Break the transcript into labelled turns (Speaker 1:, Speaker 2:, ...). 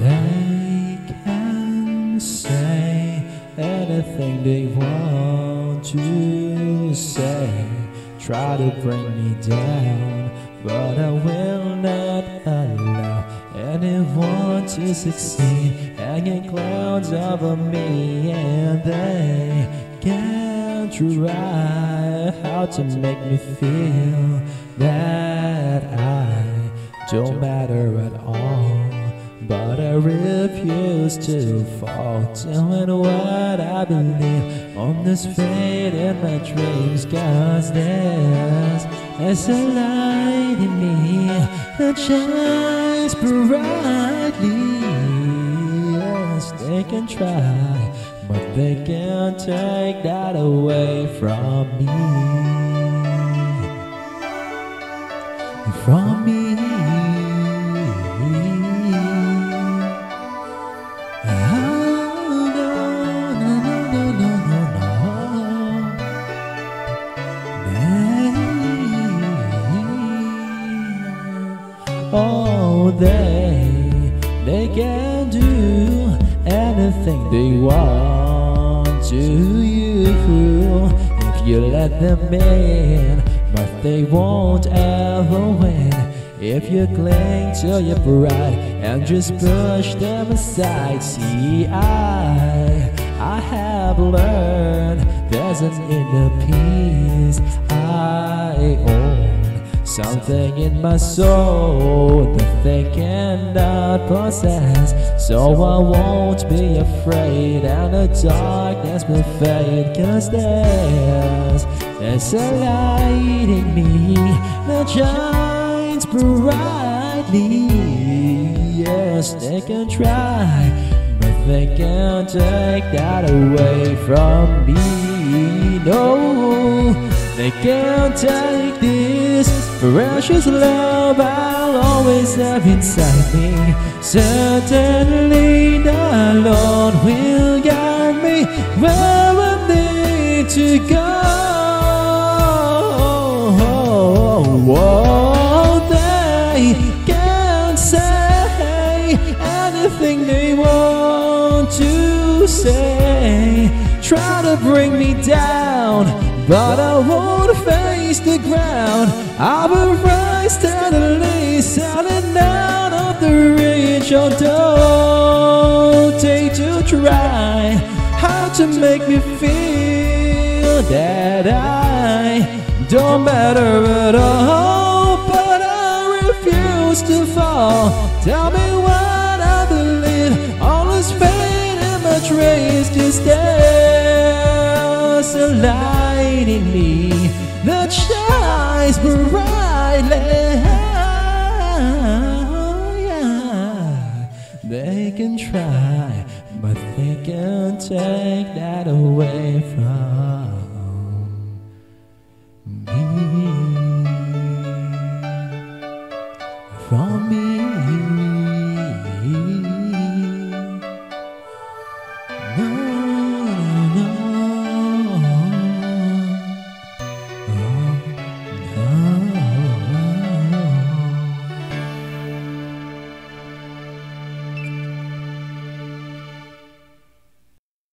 Speaker 1: They can say anything they want to say. Try to bring me down, but I will not allow anyone to succeed. Hanging clouds over me, and they can try how to make me feel that I don't matter at all. But I refuse to fall, doing what I believe on this fate in my dreams. Cause there's, there's a light in me that shines brightly. Yes, they can try, but they can't take that away from me. From me. Oh, they, they can do anything they want to you if you let them in, but they won't ever win if you cling to your pride and just push them aside. See, I, I have learned there's an inner peace I. Something in my soul that they cannot possess. So I won't be afraid and the darkness will fade Cause there's, there's a light in me that shines brightly. Yes, they can try but they can't take that away from me. No, they can't take this precious love I'll always have inside me. Certainly the Lord will guide me where I need to go. Oh, they can say anything they want to say. Try to bring me down, but I won't face the ground. I will rise steadily, sailing out of the reach. Oh, don't take to try how to make me feel that I don't matter at all. But I refuse to fall. Tell me what I believe. All is fate and my dreams. Just there's a light in me that shines brightly. They can try, but they can't take that away from me. From me.